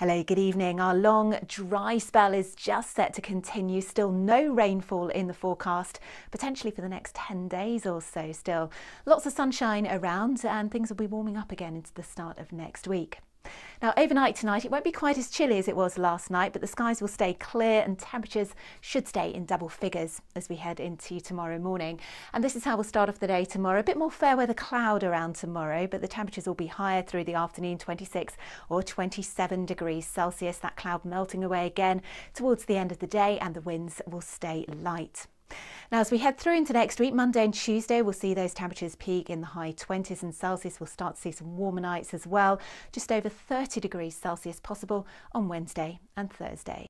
Hello, good evening. Our long dry spell is just set to continue. Still no rainfall in the forecast, potentially for the next 10 days or so still. Lots of sunshine around and things will be warming up again into the start of next week. Now, overnight tonight, it won't be quite as chilly as it was last night, but the skies will stay clear and temperatures should stay in double figures as we head into tomorrow morning. And this is how we'll start off the day tomorrow. A bit more fair weather cloud around tomorrow, but the temperatures will be higher through the afternoon 26 or 27 degrees Celsius. That cloud melting away again towards the end of the day, and the winds will stay light. Now, as we head through into next week, Monday and Tuesday, we'll see those temperatures peak in the high 20s and Celsius. We'll start to see some warmer nights as well, just over 30 degrees Celsius possible on Wednesday and Thursday.